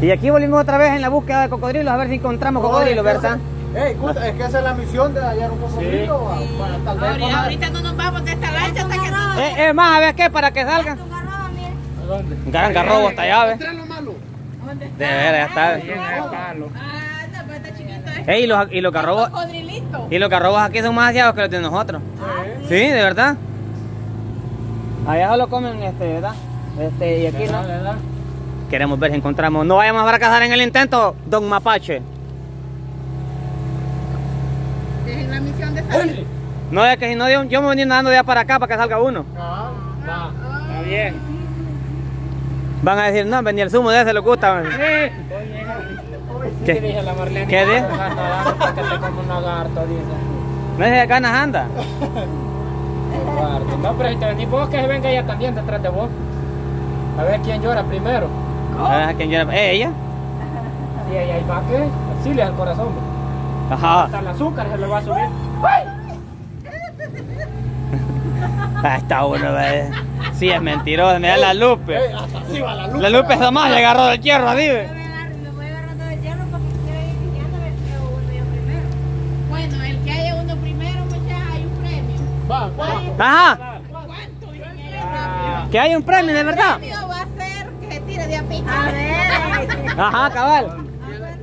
Y aquí volvimos otra vez en la búsqueda de cocodrilos, a ver si encontramos cocodrilos, ¿verdad? Ey, escucha, es que esa es la misión de hallar un cocodrilo. va. Bueno, tal vez Ahorita, ahorita no nos vamos de esta lancha hasta que no. Eh, eh, más, a ver qué, para que salgan. ¿A dónde? Un garrobo hasta allá, ¿ves? Lo malo. ¿Dónde está? De veras, ya está. Ah, esta pues está chiquito. Ey, y los, y los garrobos, y los garrobos aquí son más asiados que los de nosotros. Sí, de verdad. Allá lo comen, este, ¿verdad? Este, y aquí no. Queremos ver si encontramos. No vayamos a fracasar en el intento, don Mapache. Es la misión de salir. No es que si no, yo, yo me venía nadando de allá para acá para que salga uno. Ah, va. Está bien. Van a decir, no, venía el zumo de ese, le gusta. ¿Qué? ¿Qué? ¿Qué dije la Marlene? ¿Qué lagarto, dice. No es de ganas anda. No, pero si te venís vos, que se venga ella también detrás de vos. A ver quién llora primero. A ver, ¿a quién llora? ¿Eh, ella? Y ella ahí va, ¿qué? Así le da el corazón. pues. Ajá. Hasta el azúcar se le va a subir. Ahí está uno, ve. Sí, es mentiroso. Mira la Lupe. Ey, hasta así va la luz. La Lupe es más le agarró del hierro, así, ve. Me voy agarrando de hierro porque quiero ir vigiando a ver si hago uno yo primero. Bueno, el que haya uno primero, muchachos, hay un premio. Va, va. Ajá. ¿Cuánto? Que rápido. Que hay un premio, de verdad. Premio a ver. Ajá, cabal. Ah, bueno,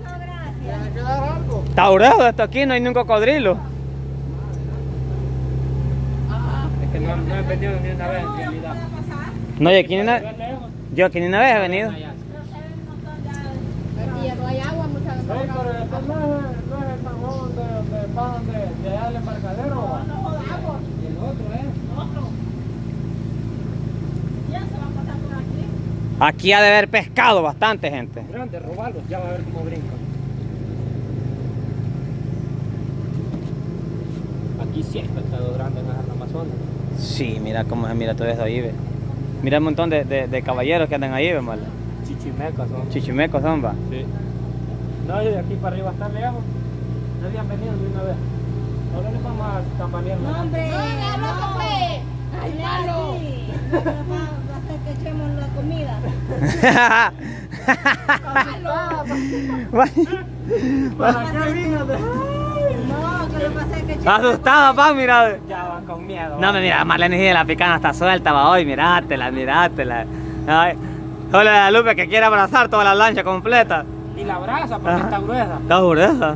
gracias. Taurado, esto aquí no hay ni un cocodrilo. Es que no, no he venido ni una vez en realidad. No, yo aquí ni una, yo aquí ni una vez he venido. No pero este es, no es el cajón de, de, pasan de, de allá del embarcadero. ¿va? Y el otro es. Aquí ha de haber pescado bastante gente. Grande, robarlos, ya va a ver cómo brincan. Aquí sí hay pescado grande en el Amazonas. Sí, mira cómo se mira todo eso ahí, ve. Mira un montón de, de, de caballeros que andan ahí, ve, mal. Chichimecas son. Chichimecos son, va. Sí. No, y de aquí para arriba está lejos. No habían venido ni una vez. Ahora les vamos a tambalear. No, hombre. No, no, no, pues. Ay, malo. Que echemos la comida. ¿Para qué vino? No, que lo que pasa es que echemos Asustada, pa, mira. Ya van con miedo. No, me mira, Marlene de la picana está suelta, va hoy, mirátela, mirátela. Ay, solo la Lupe que quiere abrazar toda la lancha completa. Y la brasa porque Ajá. está gruesa. Está gruesa.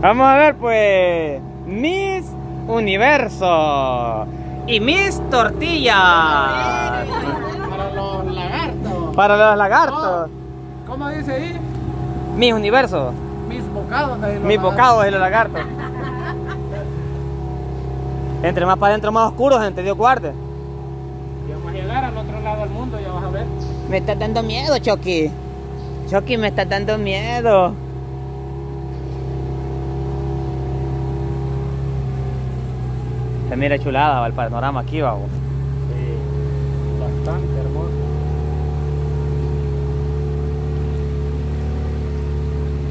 Vamos a ver, pues. Miss Universo. Y Miss Tortilla. Para los lagartos. Para los lagartos. ¿Cómo dice ahí? Miss Universo. Mis bocados. de los Mis lagartos. bocados y los lagartos. Entre más para adentro, más oscuro, gente, Dios guarde. Y vamos a llegar al otro lado del mundo, ya vas a ver. Me está dando miedo, Chucky. Chucky, me está dando miedo. Se mira chulada va, el panorama aquí, vamos. Sí. Bastante hermoso.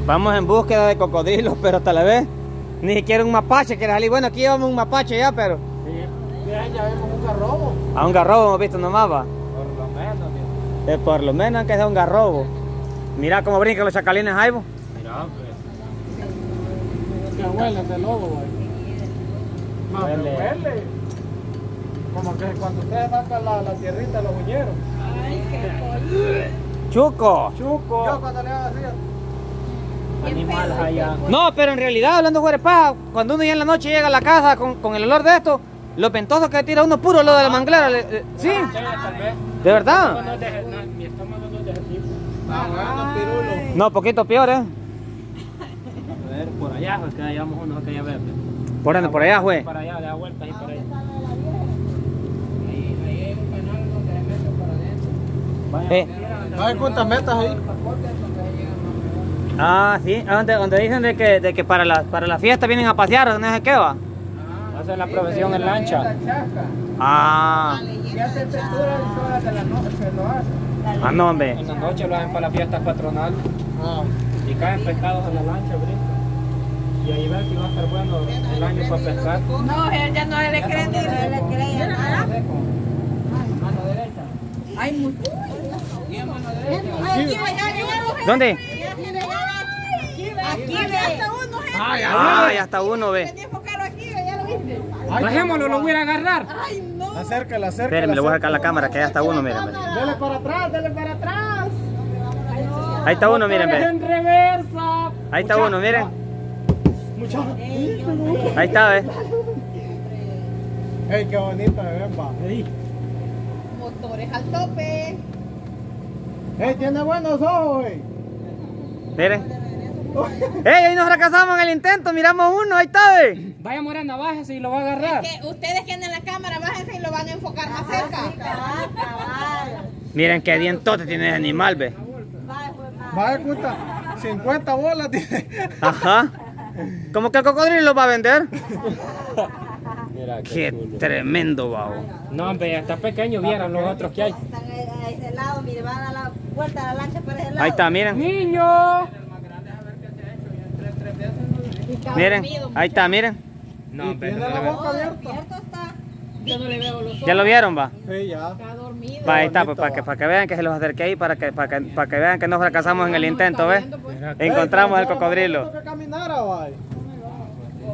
Vamos en búsqueda de cocodrilos, pero la vez ni siquiera un mapache quiere salir. Bueno, aquí llevamos un mapache ya, pero Sí. Vean, ya vemos un garrobo. a un garrobo hemos visto nomás, va. Por lo menos, tío. Eh, por lo menos aunque sea un garrobo. Mira cómo brincan los chacalines, Jaibo. Mira, pues. Que huelen de lobo, güey. No, pero Huele. huele. Como que cuando ustedes sacan la, la tierrita, los uñeros. Chuco. Chuco. Yo cuando le hago así. Animal allá. No, pero en realidad, hablando fuera de paja, cuando uno ya en la noche llega a la casa con, con el olor de esto, lo pentoso que tira uno puro lo de la manglera. le- le- sí, de verdad. No, de mi estómago de. Ah. No, poquito peor, ¿eh? A ver, por allá, pues que llevamos unos que ya verde. Por donde, por allá, fue. Para allá, da vueltas y para allá. Ahí, ahí hay un canal donde se mete para adentro. Eh, ¿Sabes cuántas metas ahí? ah, sí, ah, donde, donde dicen de que, de que para, la, para la fiesta vienen a pasear, no sé qué va. Hacen la profesión en lancha. Ah, ¿Qué hace textura y horas de la noche se lo hace? ah, no, hombre. En la noche lo hacen para la fiesta patronal. Ah, Y caen pescados en la lancha, brincan. Y ahí ven si va a estar bueno el año para pescar. No, él ya no le cree ni No le creen nada. Mano derecha. Hay mucho. ¿Dónde? Aquí, ve hasta uno, gente. Ah, ya está uno, ve. Bajémoslo, lo voy a agarrar. Ay, no. Acércala, acércala. Espérenme, le voy a sacar la cámara, que ya está uno, miren. Dele para atrás, dele para atrás. Ahí está uno, miren, en reversa. Ahí está uno, miren. Muchacho. Ahí está, ve. Ey, qué bonita, ven, va. Motores al tope. Ey, tiene buenos ojos, ey. Miren. ¡Ey! Ahí nos fracasamos en el intento, miramos uno, ahí está, ve. Vaya Morena, bájese y lo va a agarrar. Que ustedes que andan en la cámara, bájense y lo van a enfocar más cerca. Cabal, cabal. Miren qué dientote tiene ese animal, ve. Va, pues, va. Vaya, cuenta. 50 bolas tiene. Ajá. ¿Cómo que el cocodrilo lo va a vender? Mira, Qué tremendo, babo. No, hombre, está pequeño, vieran los otros que hay. Están a ese lado, mire, van a dar la vuelta a la lancha para ese lado. Ahí está, miren. ¡Niño! Miren. Ahí está, miren. No, hombre, tiene no no le veo los ojos. ¿Ya lo vieron, va? Sí, ya. Dormido. Va, ahí está, pues para que, para que vean que se los acerqué ahí, para que, para que, para que vean que no fracasamos en el intento, ¿ves? Mira, Encontramos el cocodrilo.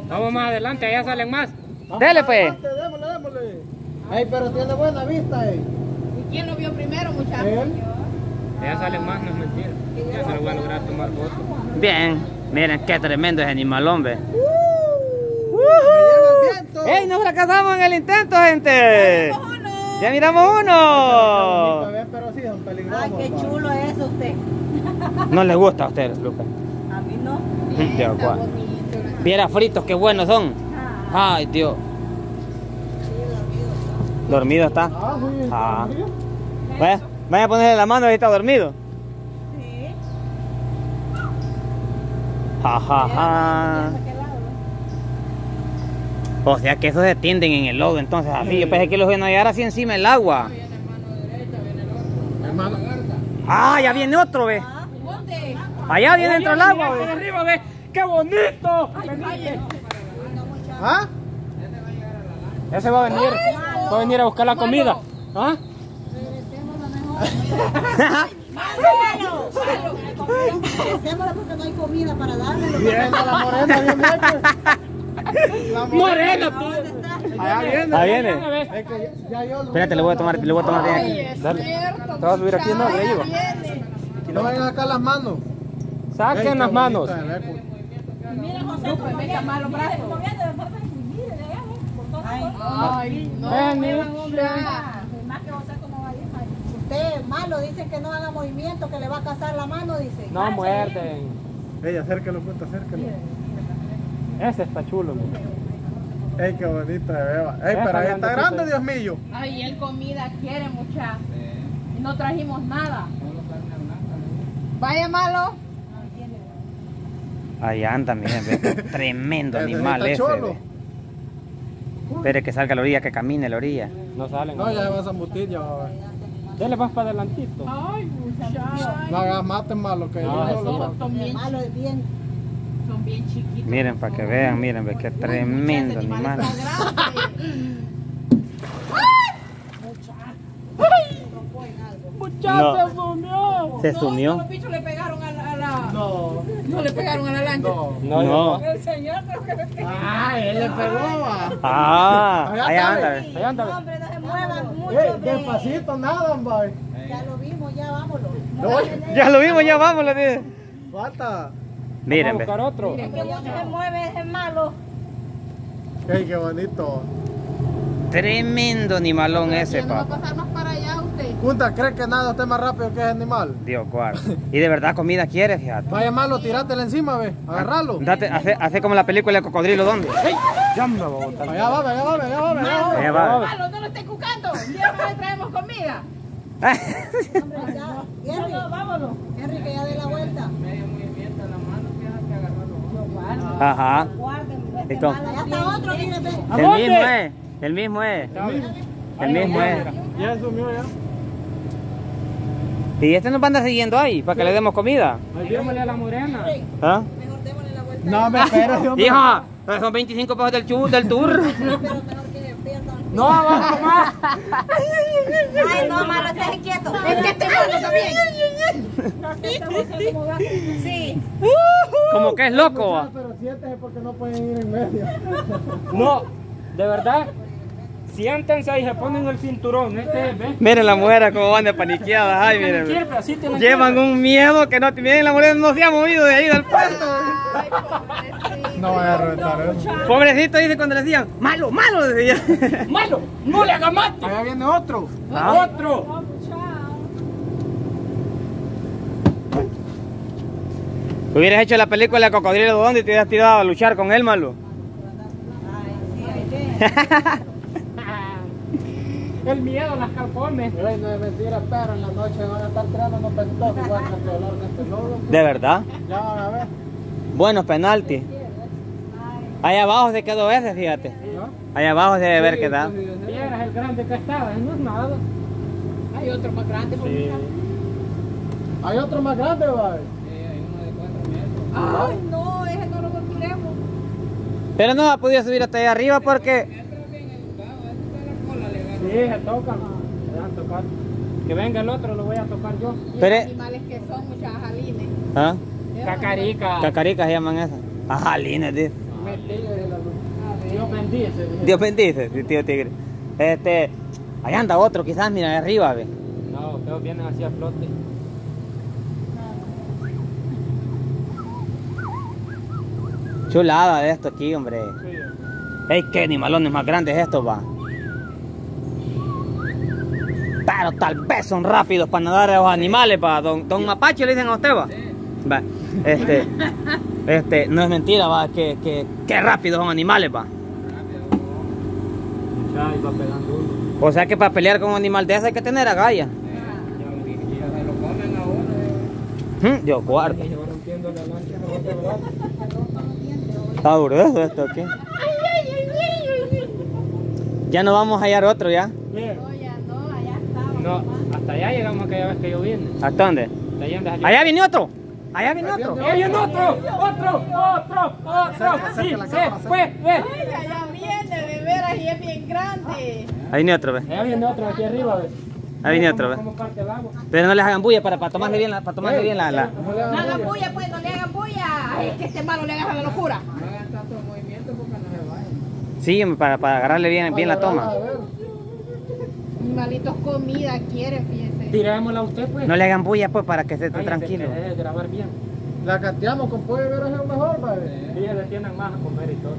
Vamos más adelante, allá salen más. Dele, pues. Adelante, Démosle, démosle. Ey, pero tiene buena vista, ey. ¿Y quién lo vio primero, muchachos? Allá salen más, no es mentira. Ya se lo voy a lograr tomar foto. Bien. Miren qué tremendo es animal, hombre. Viento. ¡Ey! ¡No fracasamos en el intento, gente! ¡Ya miramos uno! Ven, Pero sí, son peligrosos. Ay, qué chulo es usted. No les gusta a ustedes, Lupe. A mí no. Dios, bonito. Viera fritos, qué buenos son. Ay, Dios. ¿Dormido está? Ah, sí. Ah. Vaya, vaya a ponerle la mano ahí está dormido. Sí. Ja, ja, ja. O sea que esos se tienden en el lodo, entonces así. Yo pensé que los iban a llegar así encima del agua. Hermano. Ah, ya viene otro, ve. ¿Dónde? Allá viene dentro del agua, ve. arriba, ve. ¡Qué bonito! Venite. ¿Ah? Ese va a venir. Va a venir a buscar la comida. ¿Ah? Hacémosla porque no hay comida para darle. Viene la morena, bien hecho. Morena, tú. Ahí viene. Que Espérate, le voy a tomar, le voy a tomar bien Ay, aquí. Dale. Te vas a subir aquí, no, de viene. No vayan acá las manos. Saquen las manos. bonita, ve, pues. Venga más los brazos. Ay, no, Ven, muevan, mira. hombre. Usted es malo, dicen que no haga movimiento, que le va a cazar la mano, dice. No muerden. Ey, acérquelo, cuenta, acérquelo. Ese está chulo. mira. Ey, qué bonita de beba. Ey, pero ahí está grande, Dios mío. Ay, él comida quiere, mucha. Y no trajimos nada. Vaya malo. Ahí anda, miren, ve. Tremendo animal ese, cholo. ve. Espere que salga la orilla, que camine la orilla. No salen. No, ya se va a zambutir, ya va a ver. Dele más para adelantito. Ay, muchacha. No hagas maten malo que No, yo. Son bien, Malo es bien. Son bien chiquitos. Miren, para que vean, miren, ve, qué tremendo animal. grande. No, sumió! se No, sumió. Los bichos le pegaron a la, a la- No, No le pegaron a la lancha. no. No, No. El señor creo que le pegó. Ah, él le pegó. Ah, Allá anda. Hombre, no se muevan mucho, despacito, nada. Ya lo vimos, ya vámonos. Ya lo vimos, ya dije. Falta. Miren, Vamos a ve. buscar otro. Es que mueve, es malo. Ey, qué bonito. Tremendo animalón ese, va papá. pasar más para allá usted. Junta, ¿crees que nada esté más rápido que ese animal? Dios guarda. Y de verdad comida quiere, fíjate. Vaya malo, tirátela encima, ve. Agarralo. Date, hace, hace como la película de cocodrilo, ¿dónde? ¡Ey! Ya me voy a botar. Allá va, allá va, allá va, allá va. Allá va. Malo, no lo esté cucando. Ya no le traemos comida. Hombre, ya. Henry, vámonos. Henry, que ya dé la vuelta. Ajá. Guarden. ¿A El mismo es. El mismo es. El mismo es. Ya sumió, ya. Y este nos va a andar siguiendo ahí, para que le demos comida. A la morena. ¿Ah? Mejor démosle la vuelta. No, me espera, hombre. Hija, pero son 25 pesos del, del tour. Pero. No, abajo más. Ay, no, malo, estés quieto. Es que este malo también. Sí. Como que es loco, va. Pero siéntese porque no pueden ir en medio. No, de verdad. Siéntense y se ponen el cinturón. Este es, ¿ves? Miren la mujer como van de paniqueadas. Ay, miren. Llevan un miedo que no tienen. La mujer no se ha movido de ahí del puerto. No vaya a reventar eso. Pobrecito dice cuando le decían, malo, malo, decía. ¡Malo! ¡No le hagas mate! Allá viene otro. Ah. ¡Otro! Hubieras hecho la película de Cocodrilo donde y te hubieras tirado a luchar con él, malo. El miedo, las calcones. Ey, no es mentira, pero en la noche van a estar tirando unos pestos igual que este olor de este lodo. ¿De verdad? Ya van a ver. Buenos penaltis. Ahí abajo se quedó ese, fíjate. Ahí abajo se debe ver que da. Vieras el grande que estaba, no es nada. Hay otro más grande. por mí. Hay otro más grande, va. Ay, no, ese no lo capturemos. Pero no ha podido subir hasta allá arriba porque... Sí, se tocan. Se dan tocar. Que venga el otro, lo voy a tocar yo. Y Pero- los animales que son muchas jalines. ¿Ah? Cacarica. Cacaricas se llaman esas. Ajalines, dice. De la luz. Dios bendice. Dios bendice, sí, tío tigre. Este... Ahí anda otro, quizás, mira, ahí arriba, ve. No, todos vienen así a flote. Chulada de esto aquí, hombre. Ey, qué animalones más grandes estos, va. Pero tal vez son rápidos para nadar a los animales, pa. Don, don Mapache le dicen a usted, va. Va. Este, este, no es mentira, va, que, que, que rápidos son animales, va. O sea que para pelear con un animal de ese hay que tener agallas. Hmm, Yo guardo. Está grueso esto aquí. Ya no vamos a hallar otro ya. Bien. No, ya no, allá estaba. No, hasta allá llegamos aquella vez que yo vine. ¿Hasta dónde? Hasta allá Allá viene otro. Allá viene otro. ¡Hay un otro! ¡Otro! ¡Otro! ¡Otro! ¡Sí! ¡Se fue! ¡Ve! Ay, allá viene, de veras, y es bien grande. Ahí viene otro, ve. Allá viene otro aquí arriba, ¿ves? Ahí viene otro, ve. Pero no les hagan bulla para, para tomarle bien la, para tomarle bien la, la- No hagan bulla, pues, no le hagan bulla. Es que este malo le agarra la locura. Sí, hombre, para, para agarrarle bien, bien la toma. Animalitos comida quieren, fíjense. Tirémosla a usted, pues. No le hagan bulla pues para que se esté tranquilo. se- que deje de grabar bien. La cateamos con pollo y veras es mejor. Y ellos le tienen más a comer y todo.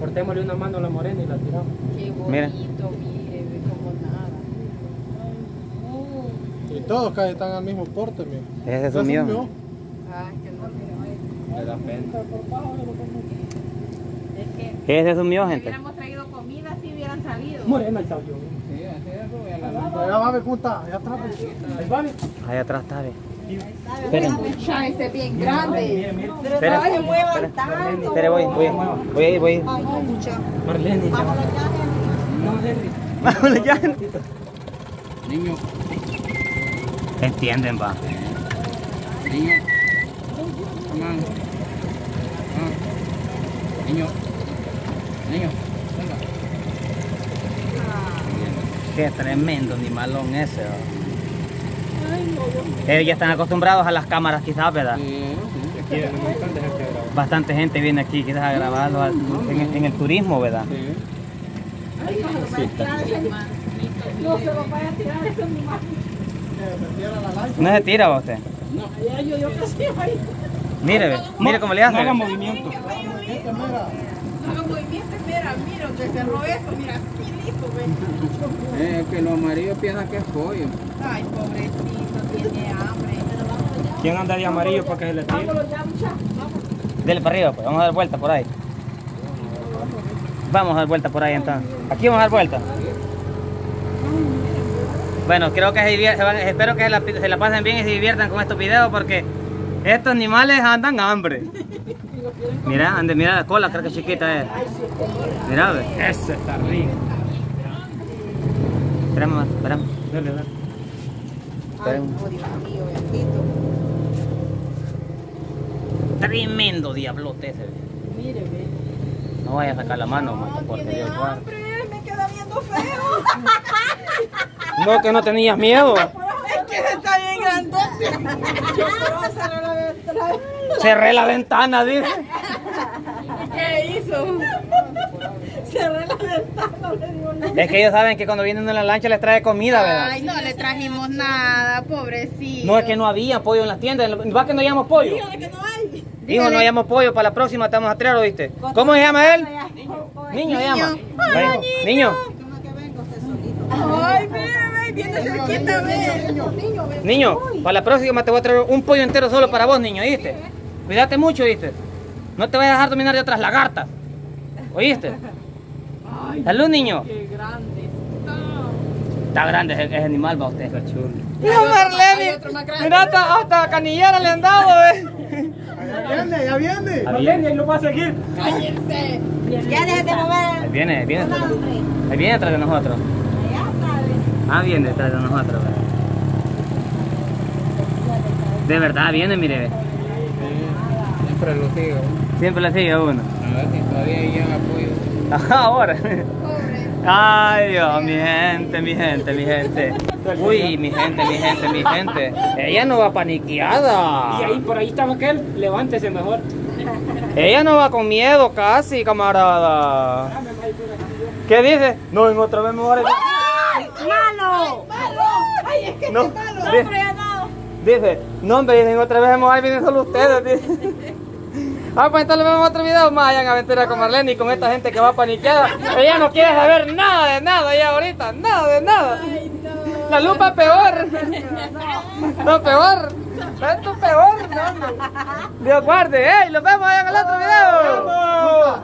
Cortémosle una mano a la morena y la tiramos. Qué Mira. bonito, mire, como nada. Y todos casi están al mismo porte, mira. Ese es se mío. unió. Ay, que no. Le da pena. Es que Ese es mío, si gente. hubiéramos traído comida, si hubieran salido. Morena el sabio. Allá va. Allá atrás. ve. Ahí va, ve. Ahí atrás está, ve. Esperen. Ese es bien grande. Esperen. Se muevan Esperen. tanto. Esperen, voy, voy. Voy a ir, voy. Ay. Marlene. Vámonos ya, No, Henry. Vámonos ya. Niño. Entienden, va. Niño. Niño. Niño. Venga. Qué tremendo animalón ese. Ellos ya están acostumbrados a las cámaras quizás, ¿verdad? Aquí hay un montón de gente. Bastante gente viene aquí quizás a grabarlo al- en, el- en el turismo, ¿verdad? No se lo vaya a tirar ese animal. No se tira ¿va usted. Ay, yo, yo casi ahí. Mire, mire cómo le No hace. haga movimiento. Mira, mira, que cerró eso, mira, así listo, ve. Es que los amarillos piensan que es pollo. Ay, pobrecito, tiene hambre. ¿Quién anda de amarillo para que se le tire? Vámonos ya, muchachos. Dele para arriba, pues. Vamos a dar vuelta por ahí. Vamos a dar vuelta por ahí entonces. Aquí vamos a dar vuelta. Bueno, creo que se se van- espero que se la, se la pasen bien y se diviertan con estos videos porque estos animales andan hambre. Mira, ande, mira la cola, creo que chiquita es. Mira, ve. Ese está rico. Esperamos, más, esperamos. Dale, dale. esperemos. Oh, Dios mío, bendito. Tremendo diablote ese. Mire, ve. No vaya a sacar la mano, macho, porque Tiene Dios hambre, me queda viendo feo. No, que no tenías miedo. Es que está bien grandote. Cerré la ventana, dice. ¿Qué hizo? Cerré la ventana, le digo no. Es que ellos saben que cuando vienen en la lancha les trae comida, ¿verdad? Ay, no le trajimos nada, pobrecito. No, es que no había pollo en las tiendas. ¿Va que no hayamos pollo? Dígale que no hay. Hijo, no hayamos pollo. Para la próxima te vamos a traer, ¿oíste? ¿Cómo se llama él? Niño se llama. Niño. Ay, ve, viene cerquita. Niño. Niño, para la próxima te voy a traer un pollo entero solo para vos, niño, ¿oíste? Cuídate mucho, ¿oíste? No te vayas a dejar dominar de otras lagartas. ¿Oíste? Salud, niño. Qué grande Está grande ese, ese animal, va usted. Está chulo. No, Marlene. Mira, hasta, hasta canillera le han dado, eh. Ya viene, ya viene. Y ahí lo va a seguir. Cállense. Ya déjate Ahí mover. viene, ahí viene. detrás de- Ahí viene detrás de nosotros. Ah, viene detrás de nosotros. De verdad, viene, mire. Siempre lo sigo. Siempre le sigue uno. A ver si todavía llegan apoyo. Ahora. Pobre. Ay, Dios, mi gente, mi gente, mi gente. Uy, mi gente, mi gente, mi gente. Ella no va paniqueada. Y ahí, por ahí estaba aquel. Levántese mejor. Ella no va con miedo casi, camarada. ¿Qué dice? No, en otra vez me voy a... ¡Malo! Ay, es que No, este malo. dice, no, hombre, dicen otra vez me voy a vienen solo ustedes. Ah, pues entonces vemos otro video más allá en Aventura con Marlene y con esta gente que va paniqueada. Ella no quiere saber nada de nada ya ahorita, nada de nada. La lupa peor. No, peor. Esto peor. no, no. Dios guarde, ¡ey! Los vemos allá en el otro video.